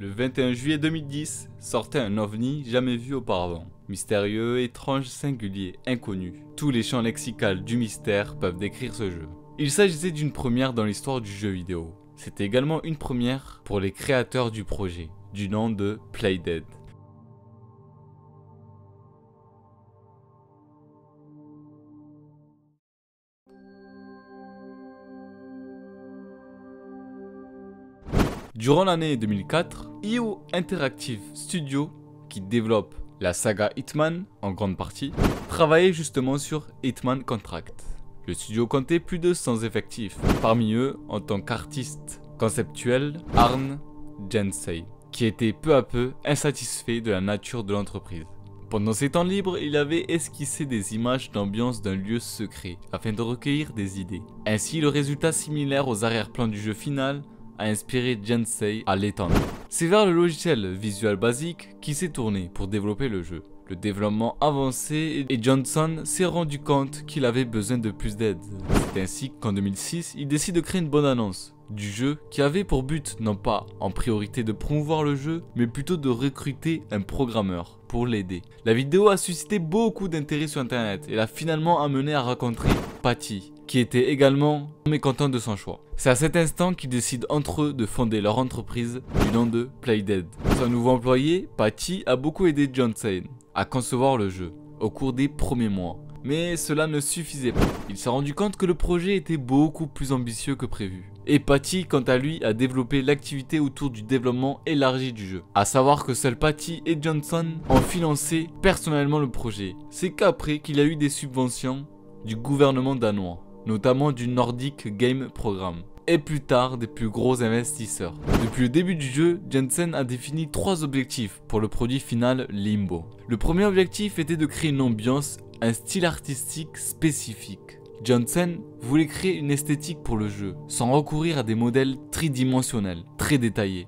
Le 21 juillet 2010 sortait un ovni jamais vu auparavant. Mystérieux, étrange, singulier, inconnu. Tous les champs lexicales du mystère peuvent décrire ce jeu. Il s'agissait d'une première dans l'histoire du jeu vidéo. C'était également une première pour les créateurs du projet, du nom de Playdead. Durant l'année 2004, IO Interactive Studio, qui développe la saga Hitman en grande partie, travaillait justement sur Hitman Contract. Le studio comptait plus de 100 effectifs, parmi eux, en tant qu'artiste conceptuel, Arne Jensei, qui était peu à peu insatisfait de la nature de l'entreprise. Pendant ses temps libres, il avait esquissé des images d'ambiance d'un lieu secret afin de recueillir des idées. Ainsi, le résultat similaire aux arrière-plans du jeu final a inspiré Jensei à l'étendre. C'est vers le logiciel Visual Basic qui s'est tourné pour développer le jeu. Le développement avancé et Johnson s'est rendu compte qu'il avait besoin de plus d'aide. C'est ainsi qu'en 2006, il décide de créer une bonne annonce du jeu qui avait pour but non pas en priorité de promouvoir le jeu, mais plutôt de recruter un programmeur pour l'aider. La vidéo a suscité beaucoup d'intérêt sur internet et l'a finalement amené à rencontrer Patty, qui était également mécontent de son choix. C'est à cet instant qu'ils décident entre eux de fonder leur entreprise du nom de Playdead. Son nouveau employé, Patty, a beaucoup aidé Johnson à concevoir le jeu au cours des premiers mois. Mais cela ne suffisait pas. Il s'est rendu compte que le projet était beaucoup plus ambitieux que prévu. Et Patty, quant à lui, a développé l'activité autour du développement élargi du jeu. A savoir que seuls Patty et Johnson ont financé personnellement le projet. C'est qu'après qu'il a eu des subventions du gouvernement danois, notamment du Nordic Game Programme et plus tard des plus gros investisseurs. Depuis le début du jeu, Jensen a défini trois objectifs pour le produit final Limbo. Le premier objectif était de créer une ambiance, un style artistique spécifique. Johnson voulait créer une esthétique pour le jeu, sans recourir à des modèles tridimensionnels, très détaillés.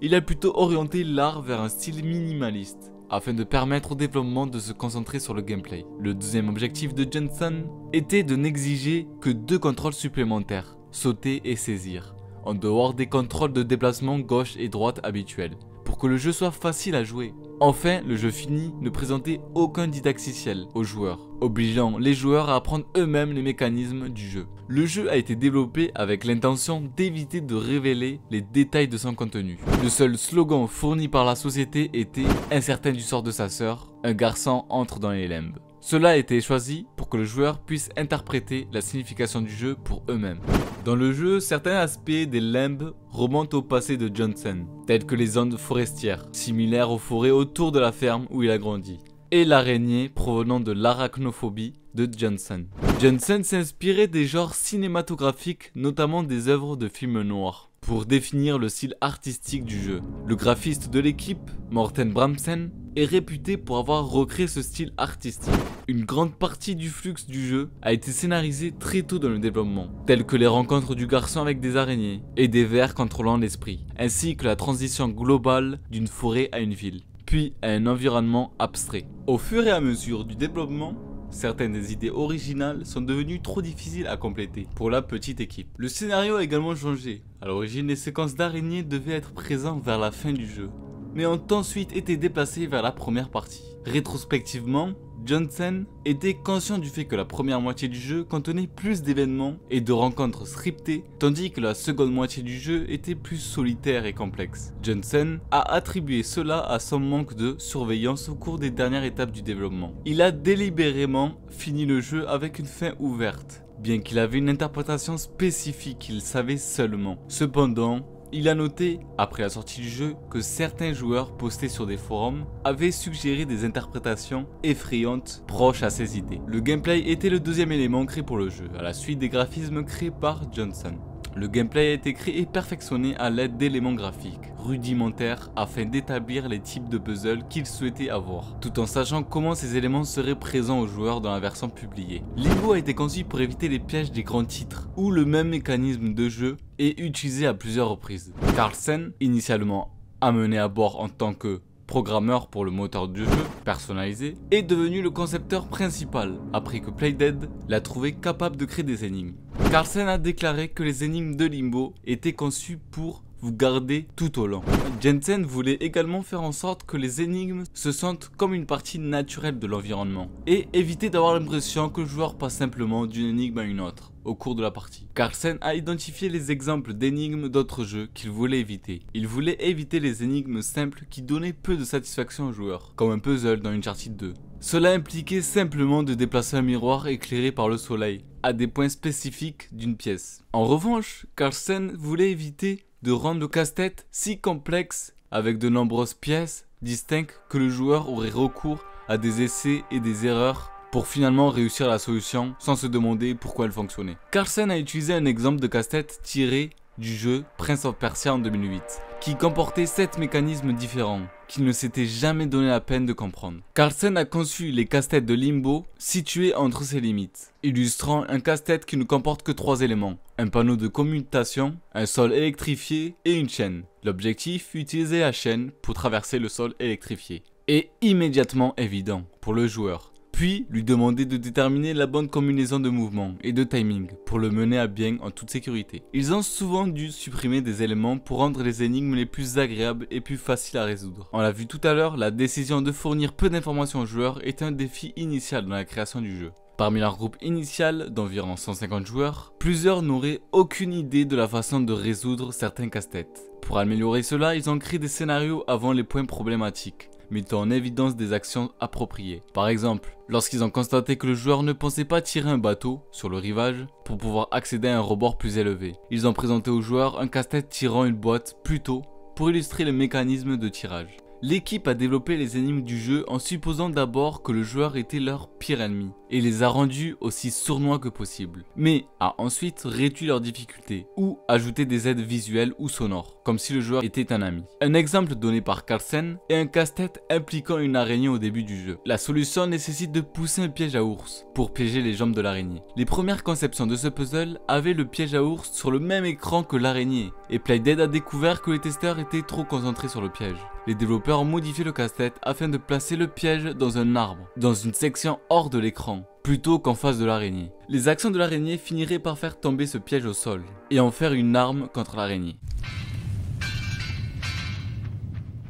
Il a plutôt orienté l'art vers un style minimaliste, afin de permettre au développement de se concentrer sur le gameplay. Le deuxième objectif de Johnson était de n'exiger que deux contrôles supplémentaires, sauter et saisir, en dehors des contrôles de déplacement gauche et droite habituels, pour que le jeu soit facile à jouer. Enfin, le jeu fini ne présentait aucun didacticiel aux joueurs, obligeant les joueurs à apprendre eux-mêmes les mécanismes du jeu. Le jeu a été développé avec l'intention d'éviter de révéler les détails de son contenu. Le seul slogan fourni par la société était Incertain du sort de sa sœur, un garçon entre dans les limbes. Cela a été choisi pour que le joueur puisse interpréter la signification du jeu pour eux-mêmes. Dans le jeu, certains aspects des limbes remontent au passé de Johnson, tels que les zones forestières, similaires aux forêts autour de la ferme où il a grandi, et l'araignée provenant de l'arachnophobie de Johnson. Johnson s'inspirait des genres cinématographiques, notamment des œuvres de films noirs pour définir le style artistique du jeu. Le graphiste de l'équipe, Morten Bramsen, est réputé pour avoir recréé ce style artistique. Une grande partie du flux du jeu a été scénarisée très tôt dans le développement, telles que les rencontres du garçon avec des araignées et des vers contrôlant l'esprit, ainsi que la transition globale d'une forêt à une ville, puis à un environnement abstrait. Au fur et à mesure du développement, certaines des idées originales sont devenues trop difficiles à compléter pour la petite équipe. Le scénario a également changé. À l'origine, les séquences d'araignées devaient être présentes vers la fin du jeu, mais ont ensuite été déplacées vers la première partie. Rétrospectivement, Johnson était conscient du fait que la première moitié du jeu contenait plus d'événements et de rencontres scriptées, tandis que la seconde moitié du jeu était plus solitaire et complexe. Johnson a attribué cela à son manque de surveillance au cours des dernières étapes du développement. Il a délibérément fini le jeu avec une fin ouverte, bien qu'il avait une interprétation spécifique qu'il savait seulement. Cependant, il a noté, après la sortie du jeu, que certains joueurs postés sur des forums avaient suggéré des interprétations effrayantes proches à ses idées. Le gameplay était le deuxième élément créé pour le jeu, à la suite des graphismes créés par Johnson. Le gameplay a été créé et perfectionné à l'aide d'éléments graphiques rudimentaires afin d'établir les types de puzzles qu'il souhaitait avoir, tout en sachant comment ces éléments seraient présents aux joueurs dans la version publiée. Limbo a été conçu pour éviter les pièges des grands titres, où le même mécanisme de jeu est utilisé à plusieurs reprises. Carlsen, initialement amené à bord en tant que programmeur pour le moteur du jeu personnalisé, est devenu le concepteur principal après que Playdead l'a trouvé capable de créer des énigmes. Carlsen a déclaré que les énigmes de Limbo étaient conçues pour vous garder tout au long. Jensen voulait également faire en sorte que les énigmes se sentent comme une partie naturelle de l'environnement et éviter d'avoir l'impression que le joueur passe simplement d'une énigme à une autre au cours de la partie. Carlsen a identifié les exemples d'énigmes d'autres jeux qu'il voulait éviter. Il voulait éviter les énigmes simples qui donnaient peu de satisfaction aux joueurs, comme un puzzle dans Uncharted 2. Cela impliquait simplement de déplacer un miroir éclairé par le soleil à des points spécifiques d'une pièce. En revanche, Carlsen voulait éviter de rendre le casse-tête si complexe avec de nombreuses pièces distinctes que le joueur aurait recours à des essais et des erreurs pour finalement réussir la solution sans se demander pourquoi elle fonctionnait. Carlsen a utilisé un exemple de casse-tête tiré du jeu Prince of Persia en 2008, qui comportait 7 mécanismes différents qu'il ne s'était jamais donné la peine de comprendre. Carlsen a conçu les casse-têtes de Limbo situés entre ses limites, illustrant un casse-tête qui ne comporte que 3 éléments, un panneau de commutation, un sol électrifié et une chaîne. L'objectif, utiliser la chaîne pour traverser le sol électrifié. est immédiatement évident pour le joueur puis lui demander de déterminer la bonne combinaison de mouvements et de timing pour le mener à bien en toute sécurité. Ils ont souvent dû supprimer des éléments pour rendre les énigmes les plus agréables et plus faciles à résoudre. On l'a vu tout à l'heure, la décision de fournir peu d'informations aux joueurs est un défi initial dans la création du jeu. Parmi leur groupe initial d'environ 150 joueurs, plusieurs n'auraient aucune idée de la façon de résoudre certains casse-têtes. Pour améliorer cela, ils ont créé des scénarios avant les points problématiques mettant en évidence des actions appropriées. Par exemple, lorsqu'ils ont constaté que le joueur ne pensait pas tirer un bateau sur le rivage pour pouvoir accéder à un rebord plus élevé, ils ont présenté au joueur un casse-tête tirant une boîte plus tôt pour illustrer le mécanisme de tirage. L'équipe a développé les énigmes du jeu en supposant d'abord que le joueur était leur pire ennemi et les a rendus aussi sournois que possible, mais a ensuite réduit leurs difficultés ou ajouté des aides visuelles ou sonores, comme si le joueur était un ami. Un exemple donné par Carlsen est un casse-tête impliquant une araignée au début du jeu. La solution nécessite de pousser un piège à ours pour piéger les jambes de l'araignée. Les premières conceptions de ce puzzle avaient le piège à ours sur le même écran que l'araignée, et Playdead a découvert que les testeurs étaient trop concentrés sur le piège. Les développeurs ont modifié le casse-tête afin de placer le piège dans un arbre, dans une section hors de l'écran, plutôt qu'en face de l'araignée. Les actions de l'araignée finiraient par faire tomber ce piège au sol, et en faire une arme contre l'araignée.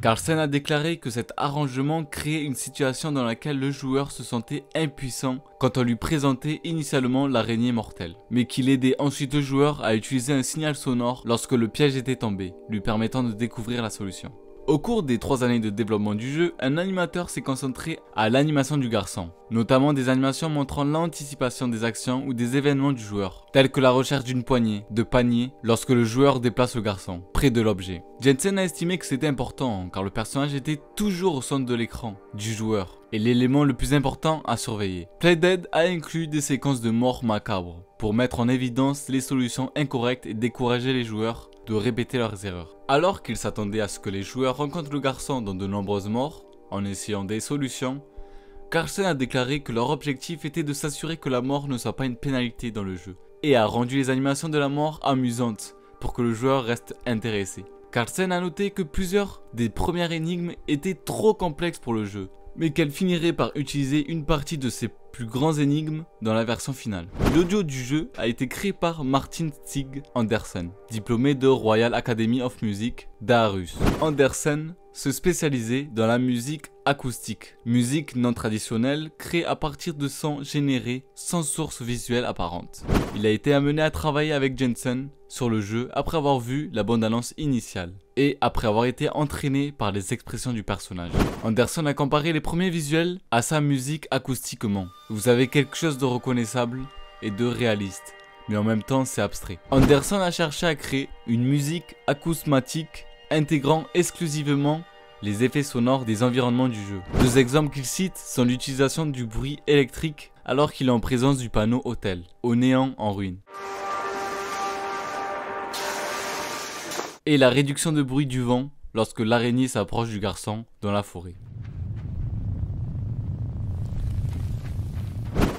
Carlsen a déclaré que cet arrangement créait une situation dans laquelle le joueur se sentait impuissant quand on lui présentait initialement l'araignée mortelle, mais qu'il aidait ensuite le joueur à utiliser un signal sonore lorsque le piège était tombé, lui permettant de découvrir la solution. Au cours des trois années de développement du jeu, un animateur s'est concentré à l'animation du garçon, notamment des animations montrant l'anticipation des actions ou des événements du joueur, tels que la recherche d'une poignée, de panier, lorsque le joueur déplace le garçon, près de l'objet. Jensen a estimé que c'était important, car le personnage était toujours au centre de l'écran, du joueur, et l'élément le plus important à surveiller. Playdead a inclus des séquences de mort macabres, pour mettre en évidence les solutions incorrectes et décourager les joueurs de répéter leurs erreurs. Alors qu'ils s'attendaient à ce que les joueurs rencontrent le garçon dans de nombreuses morts, en essayant des solutions, Carlsen a déclaré que leur objectif était de s'assurer que la mort ne soit pas une pénalité dans le jeu, et a rendu les animations de la mort amusantes pour que le joueur reste intéressé. Carlsen a noté que plusieurs des premières énigmes étaient trop complexes pour le jeu, mais qu'elle finirait par utiliser une partie de ses plus grands énigmes dans la version finale. L'audio du jeu a été créé par Martin Stig Andersen, diplômé de Royal Academy of Music d'Aarhus. Andersen se spécialisait dans la musique acoustique, musique non traditionnelle créée à partir de sons générés sans source visuelle apparente. Il a été amené à travailler avec Jensen sur le jeu après avoir vu la bande-annonce initiale et après avoir été entraîné par les expressions du personnage. Anderson a comparé les premiers visuels à sa musique acoustiquement. Vous avez quelque chose de reconnaissable et de réaliste, mais en même temps c'est abstrait. Anderson a cherché à créer une musique acousmatique intégrant exclusivement les effets sonores des environnements du jeu. Deux exemples qu'il cite sont l'utilisation du bruit électrique alors qu'il est en présence du panneau hôtel, au néant en ruine. Et la réduction de bruit du vent lorsque l'araignée s'approche du garçon dans la forêt.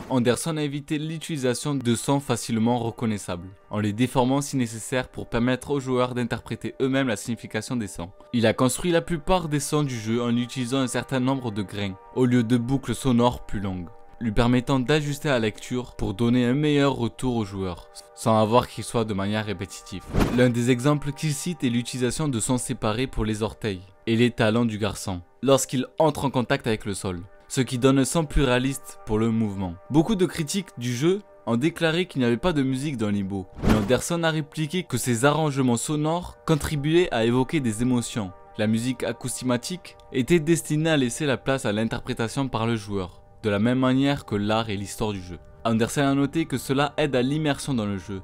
Anderson a évité l'utilisation de sons facilement reconnaissables, en les déformant si nécessaire pour permettre aux joueurs d'interpréter eux-mêmes la signification des sons. Il a construit la plupart des sons du jeu en utilisant un certain nombre de grains, au lieu de boucles sonores plus longues. Lui permettant d'ajuster la lecture pour donner un meilleur retour au joueur, sans avoir qu'il soit de manière répétitive. L'un des exemples qu'il cite est l'utilisation de sons séparés pour les orteils et les talons du garçon, lorsqu'il entre en contact avec le sol, ce qui donne un son plus réaliste pour le mouvement. Beaucoup de critiques du jeu ont déclaré qu'il n'y avait pas de musique dans Limbo, mais Anderson a répliqué que ces arrangements sonores contribuaient à évoquer des émotions. La musique acoustimatique était destinée à laisser la place à l'interprétation par le joueur, de la même manière que l'art et l'histoire du jeu. Anderson a noté que cela aide à l'immersion dans le jeu,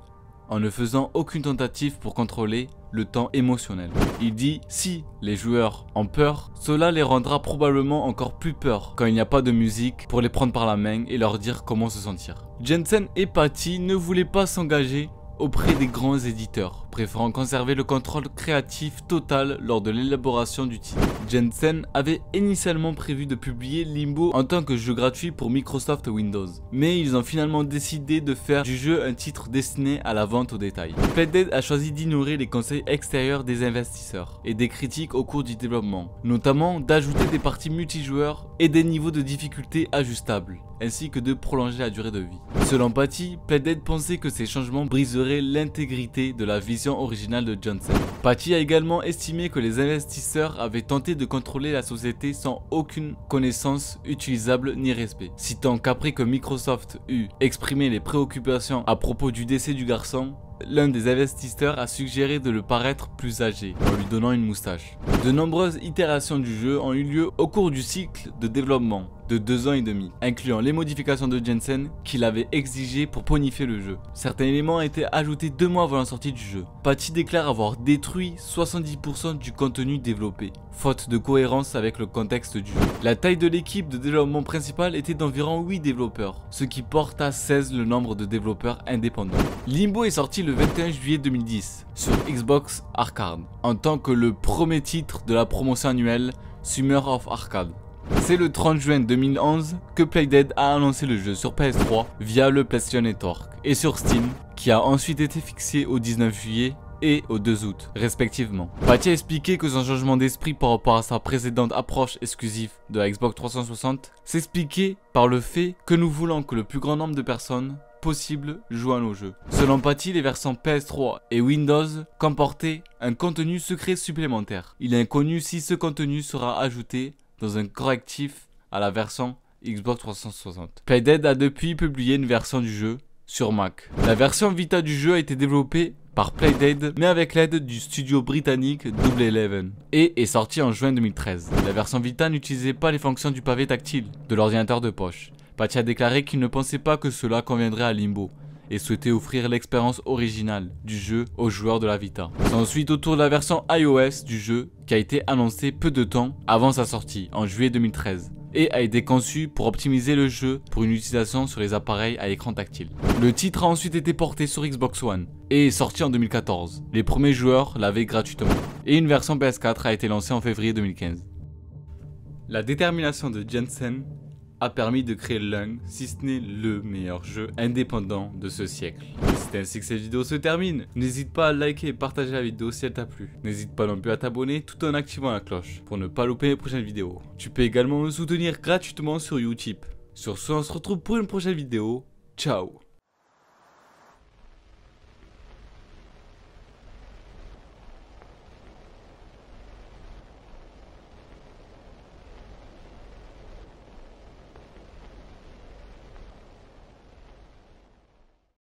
en ne faisant aucune tentative pour contrôler le temps émotionnel. Il dit si les joueurs ont peur, cela les rendra probablement encore plus peur quand il n'y a pas de musique pour les prendre par la main et leur dire comment se sentir. Jensen et Patty ne voulaient pas s'engager auprès des grands éditeurs, préférant conserver le contrôle créatif total lors de l'élaboration du titre. Jensen avait initialement prévu de publier Limbo en tant que jeu gratuit pour Microsoft Windows, mais ils ont finalement décidé de faire du jeu un titre destiné à la vente au détail. Playdead a choisi d'ignorer les conseils extérieurs des investisseurs et des critiques au cours du développement, notamment d'ajouter des parties multijoueurs et des niveaux de difficulté ajustables ainsi que de prolonger la durée de vie. Selon Patty, Playdead pensait que ces changements briseraient l'intégrité de la vision originale de Johnson. Patty a également estimé que les investisseurs avaient tenté de contrôler la société sans aucune connaissance utilisable ni respect, citant qu'après que Microsoft eut exprimé les préoccupations à propos du décès du garçon, l'un des investisseurs a suggéré de le paraître plus âgé, en lui donnant une moustache. De nombreuses itérations du jeu ont eu lieu au cours du cycle de développement de deux ans et demi, incluant les modifications de Jensen qu'il avait exigées pour ponifier le jeu. Certains éléments ont été ajoutés deux mois avant la sortie du jeu. Patty déclare avoir détruit 70% du contenu développé, faute de cohérence avec le contexte du jeu. La taille de l'équipe de développement principale était d'environ 8 développeurs, ce qui porte à 16 le nombre de développeurs indépendants. Limbo est sorti le 21 juillet 2010 sur Xbox Arcade, en tant que le premier titre de la promotion annuelle Summer of Arcade. C'est le 30 juin 2011 que Playdead a annoncé le jeu sur PS3 via le PlayStation Network et sur Steam, qui a ensuite été fixé au 19 juillet et au 2 août, respectivement. Patty a expliqué que son changement d'esprit par rapport à sa précédente approche exclusive de la Xbox 360 s'expliquait par le fait que nous voulons que le plus grand nombre de personnes possible jouent à nos jeux. Selon Patty, les versions PS3 et Windows comportaient un contenu secret supplémentaire. Il est inconnu si ce contenu sera ajouté dans un correctif à la version Xbox 360. Playdead a depuis publié une version du jeu sur Mac. La version Vita du jeu a été développée par Playdead, mais avec l'aide du studio britannique Double Eleven, et est sortie en juin 2013. La version Vita n'utilisait pas les fonctions du pavé tactile de l'ordinateur de poche. Patty a déclaré qu'il ne pensait pas que cela conviendrait à Limbo, et souhaitait offrir l'expérience originale du jeu aux joueurs de la Vita. C'est ensuite autour de la version iOS du jeu qui a été annoncée peu de temps avant sa sortie, en juillet 2013 et a été conçu pour optimiser le jeu pour une utilisation sur les appareils à écran tactile. Le titre a ensuite été porté sur Xbox One et sorti en 2014. Les premiers joueurs l'avaient gratuitement et une version PS4 a été lancée en février 2015. La détermination de Jensen permis de créer l'un, si ce n'est le meilleur jeu indépendant de ce siècle. C'est ainsi que cette vidéo se termine. N'hésite pas à liker et partager la vidéo si elle t'a plu. N'hésite pas non plus à t'abonner tout en activant la cloche pour ne pas louper les prochaines vidéos. Tu peux également me soutenir gratuitement sur Utip. Sur ce, on se retrouve pour une prochaine vidéo. Ciao